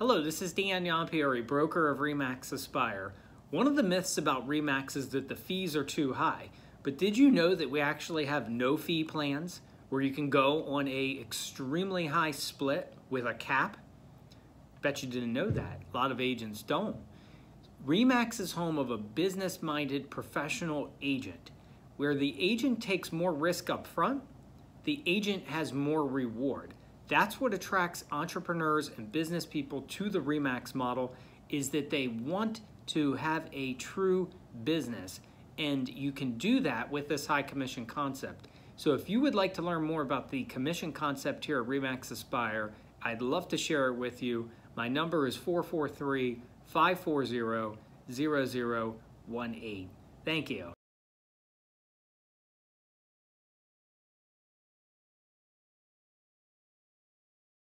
Hello, this is Dan Iampieri, broker of Remax Aspire. One of the myths about Remax is that the fees are too high. But did you know that we actually have no fee plans where you can go on a extremely high split with a cap? Bet you didn't know that. A lot of agents don't. Remax is home of a business-minded professional agent where the agent takes more risk up front, the agent has more reward. That's what attracts entrepreneurs and business people to the Remax model is that they want to have a true business and you can do that with this high commission concept. So if you would like to learn more about the commission concept here at Remax Aspire, I'd love to share it with you. My number is 443 540 0018. Thank you.